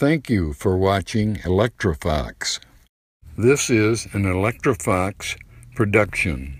Thank you for watching Electrofox. This is an Electrofox production.